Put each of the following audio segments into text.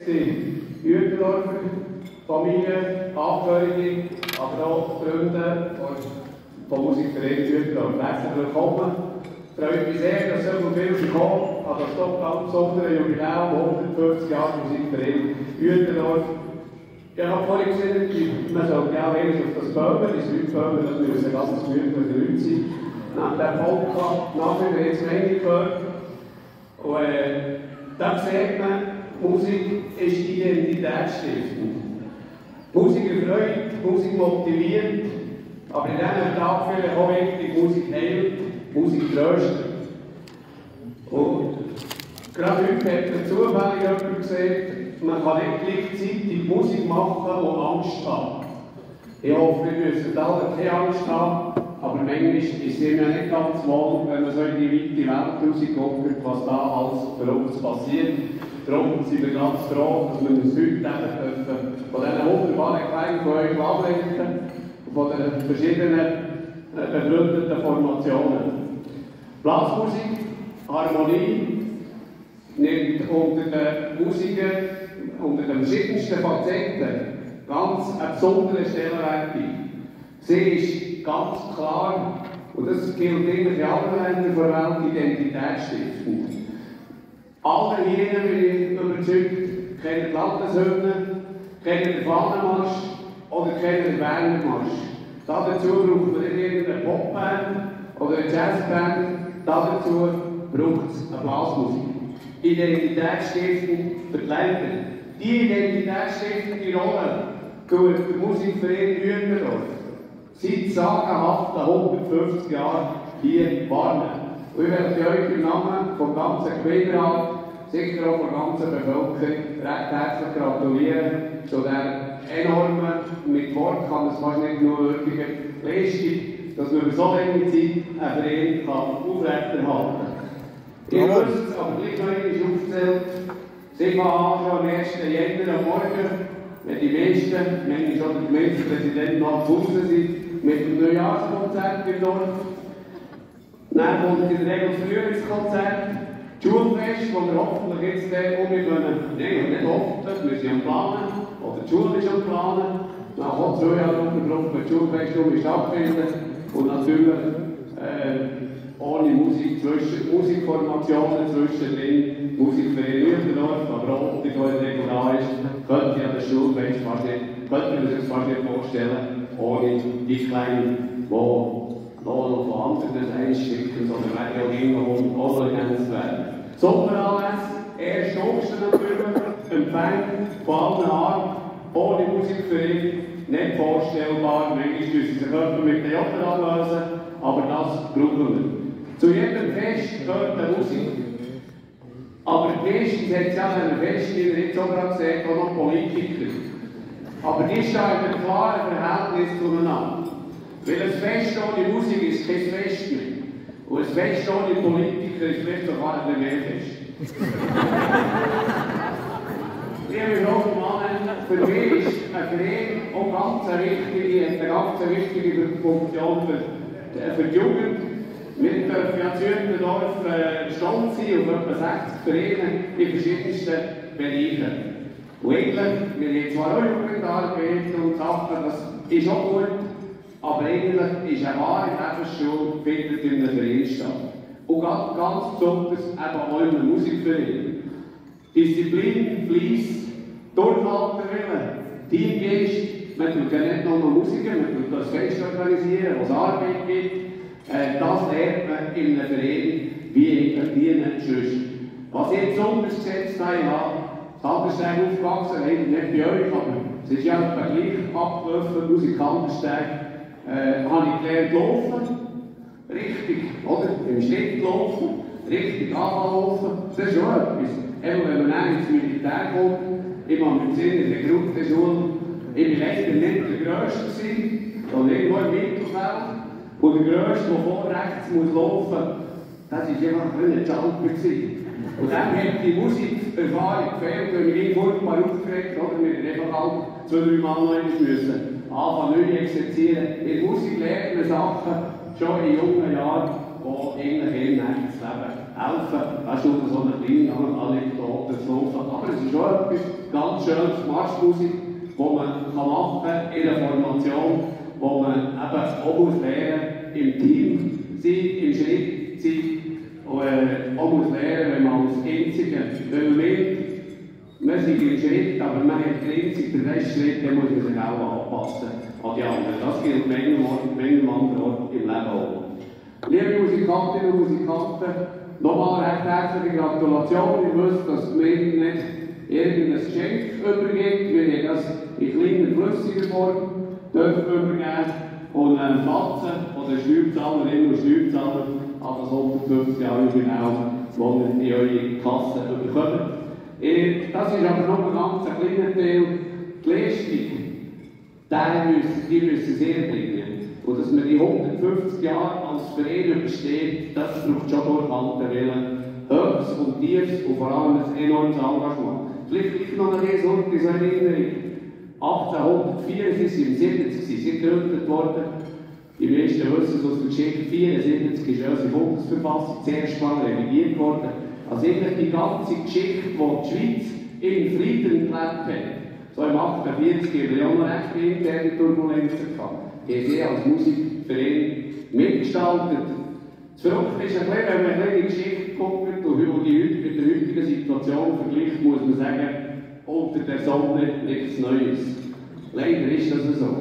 Uetendorfer Familie, Angehörige, aber auch Freunde vom Musikverein Uetendorf. Herzlich willkommen. Es freut mich sehr, dass so viele kommen an das doch ganz besondere Jubiläum 150 Jahre Musikverein Uetendorf. Ich habe vorhin gesehen, man sollte ja wenig auf das Böhmen, das Leutböhmen, das müssen ganz gemütliche Leute sein. Nach dem Podcast nachher haben jetzt Menge gehört. Und äh, da sieht man, Musik ist identitätsstiftend. Musik erfreut, Musik motiviert, aber in diesem Tag vielleicht auch wichtig, Musik heilt, Musik tröstet. Und gerade heute hat man zufällig jemand gesagt, man kann nicht gleichzeitig Musik machen und Angst haben. Ich hoffe, wir müssen alle keine Angst haben, aber manchmal ist es ja nicht ganz wohl, wenn man so in die weite Welt rausguckt, was da alles für uns passiert. Darum sind wir ganz froh, dass wir uns heute dürfen, von diesen wunderbaren Klängen von euch ablenken und von den verschiedenen begründeten Formationen. Blasmusik, Harmonie, nimmt unter den Musikern, unter den verschiedensten Facetten ganz eine besondere Stellenwert ein. Sie ist ganz klar, und das gilt eigentlich in allen Ländern der Welt, identitätsstiftend. Alle hier, ich überzeugt, kennen Landeshymne, kennen den Fahnenmarsch oder kennen den Wernermarsch. Dazu braucht man nicht irgendeine Popband oder eine Jazzband, dazu braucht es eine Blasmusik. Identitätsstiftend für die Länder. Die identitätsstiftende Rolle tut der Musikverein Uetendorf seit sagenhaften 150 Jahren hier warnen. Und ich möchte euch im Namen vom ganzen Gemeinderat, sicher auch der ganzen Bevölkerung, recht herzlich gratulieren zu dieser enormen, mit Wort kann man es fast nicht nur würdigen, Leistung, dass man über so lange Zeit einen Verein aufrechterhalten kann. Ihr wisst es, aber gleich noch einmal aufzählt, sie fangen an schon am 1. Jänner am Morgen, wenn die meisten, manchmal schon der Gemeindepräsident noch draußen sind, mit dem Neujahrskonzert im Dorf. Dann kommt in der Regel das Frühlingskonzert, das Schulfest, wo wir hoffentlich jetzt dann um können, nein, nicht hoffentlich, wir sind am Planen, oder die Schule ist am Planen, dann kommt zwei Jahre drauf, das Schulfest um stattfindet und natürlich äh, ohne Musik zwischen, Musikformationen zwischendrin, Musikverein Uetendorf, aber auch die heute da ist, könnte ja das Schulfest fast nicht, könnte man sich fast nicht vorstellen, ohne die Kleinen, die noch von anderen einschicken, sondern werden ja irgendwo werden. Sommeranlässe, 1. August natürlich, Empfang von allen Arten, ohne Musikverein, nicht vorstellbar, manchmal müssen sie jemand mit den Jochen anlösen, aber das brauchen wir. Zu jedem Fest gehört eine Musik. Aber meistens hat es ja an einem Fest, wie ihr jetzt auch gerade seht, auch noch Politiker. Aber die stehen in einem klaren Verhältnis zueinander. Weil ein Fest ohne Musik ist kein Fest mehr. Und ein Fest ohne Politiker ist vielleicht sogar ein mehr Fest. Liebe Frauen und Männer, für mich ist ein Verein auch ganz wichtige, eine ganz wichtige Funktion für, für die Jugend. Wir dürfen ja zu Uetendorf äh, stolz sein auf etwa 60 Vereine in verschiedensten Bereichen. Und eigentlich, wir haben zwar auch Jugendarbeit und Sachen, das ist auch gut, aber eigentlich ist eine wahre Lebensschule findet in einem Verein statt. Und ganz, besonders eben einem Musikverein. Disziplin, Fleiss, Durchhaltewille, Teamgeist, man tut ja nicht nur Musiker, man tut das Fest organisieren, was Arbeit gibt. Äh, das lernt man in einem Verein wie nicht sonst. Was ich besonders gesetzt habe, Kandersteg aufgewachsen, nicht bei euch, aber es ist ja gleich abgelaufen, Musikantensteg, äh, ich gelernt laufen. Richtig, oder? Im Schnitt laufen, richtig anlaufen, das ist schon etwas. Eben, wenn man dann ins Militär kommt, ich mit Sinn in der Grundschule, ich war leider nicht der Größte, sondern irgendwo im Mittelfeld. Und der Größte, der vor rechts muss laufen das war einfach ein Jumper. Und dann hat die Musikerfahrung gefehlt, weil wir ihn furchtbar aufgeregt oder wir einfach halt zwei, drei Mal noch müssen anfangen neu exerzieren. In der Musik lernt man Sachen schon in jungen Jahren, die eigentlich im nächsten Leben helfen. Weißt du, so eine kleine Anekdote zu laufen. Aber es ist auch etwas ganz Schönes, Marschmusik, die man machen kann in einer Formation, wo man eben auch muss lernen im Team sein, im Schritt sein und äh, auch muss lernen, wenn man als Einziger, wenn man meint, wir sind im Schritt, aber man hat den einzigen Restschritt, dann muss man sich auch anpassen an die anderen. Das gilt manchem anderen Ort im Leben auch. Liebe Musikantinnen und Musikanten, nochmal recht herzliche Gratulation. Ich wusste, dass Gemeinde nicht irgendein Geschenk übergibt. Wir haben das in kleiner, flüssiger Form dürfen übergeben. Und ein Fatzen oder Steuerzahlerinnen und Steuerzahler an das 150 Jahre genau, wo ihr in eure Kasse bekommt. Das ist aber noch ein ganz kleiner Teil. Die Leistung, die müssen sehr bringen. Und dass man die 150 Jahre als Verein übersteht, das braucht schon durchhalten Willen. Höchst und tiefst und vor allem ein enormes Engagement. Vielleicht gleich noch eine Sorte, so Erinnerung. 1804 sind sie im 70 sie gegründet worden. Die meisten wissen es aus der Geschichte, 74 ist unsere Bundesverfassung zuerst mal revidiert worden. Also eigentlich die ganze Geschichte, die die Schweiz in Frieden gelebt hat. So im 48 haben wir auch noch recht interne Turbulenzen gehabt haben sie als Musikverein mitgestaltet. Das Verrückte ist ein bisschen, wenn man in die Geschichte guckt und die mit der heutigen Situation vergleicht, muss man sagen, unter der Sonne nichts Neues. Leider ist das so.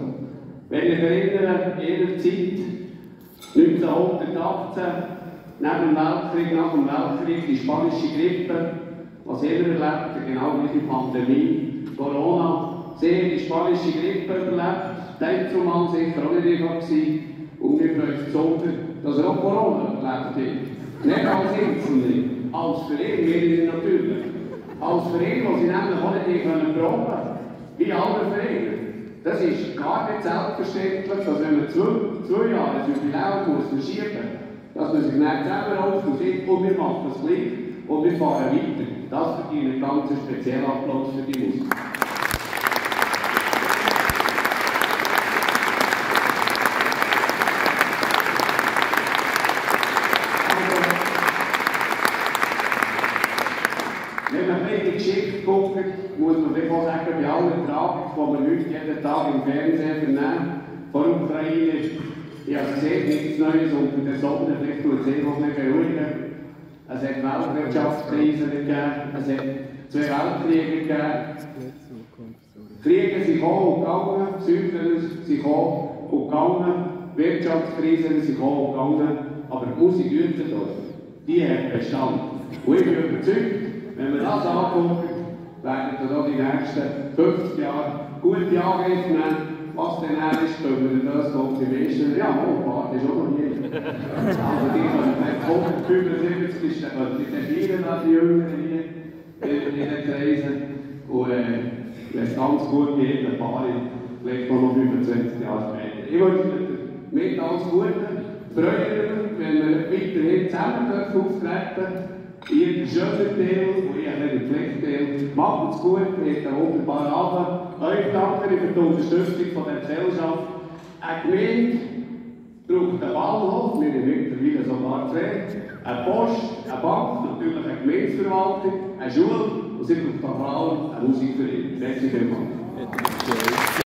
Wenn ich erinnere, in ihrer Zeit, 1918, neben dem Weltkrieg, nach dem Weltkrieg, die spanische Grippe, was jeder erlebt, genau wie die Pandemie, Corona, sehr die spanische Grippe überlebt, Denkt zumal sicher auch nicht einfach gewesen. Und wir freuen uns besonders, dass er auch Corona erlebt hat. Nicht als Einzelne, als Verein, wir natürlich. Als Verein, wo sie nämlich auch nicht können proben wie alle Vereine. Das ist gar nicht selbstverständlich, dass wenn man zwei, zwei Jahre ein Jubiläum muss verschieben dass man sich nicht zusammenrauft und sagt, und wir machen das gleich und wir fahren weiter. Das verdient einen ganz speziellen Applaus für die Musik. Guckt, muss man auch sagen, bei allen Tragungen, die wir heute jeden Tag im Fernsehen vernehmen, von der Ukraine, ich habe gesehen, nichts Neues unter der Sonne, vielleicht tut es einfach nicht beruhigen. Es hat Weltwirtschaftskrisen gegeben, es hat zwei Weltkriege gegeben. Kriege sind gekommen und gegangen, Syrien sind gekommen und gegangen, Wirtschaftskrisen sind gekommen und gegangen, aber Musik Uetendorf, die hat Bestand. Und ich bin überzeugt, wenn wir das angucken, werden wir dann die nächsten 50 Jahre gute Angriffe nehmen. Was denn er ist, können wir das optimieren. Ja, oh, Bart ist auch noch nie. Also die können nicht 175 ist dann die vielen an die Jüngeren hier in den Kreisen. Und äh, wenn es ganz gut geht, ein paar, vielleicht noch 25 Jahre später. Ich wünsche dir mit alles Gute. Freue mich, wenn wir weiterhin zusammen auftreten Ihr schöner Teil und ich habe den Pflichtteil. Macht es gut, ihr habt einen wunderbaren Abend. Euch danke für die Unterstützung von der Gesellschaft. Eine Gemeinde braucht einen Bahnhof, wir haben mittlerweile sogar zwei, eine Post, eine Bank, natürlich eine Gemeindeverwaltung, eine Schule und sie braucht vor allem eine Musikverein. Merci vielmals.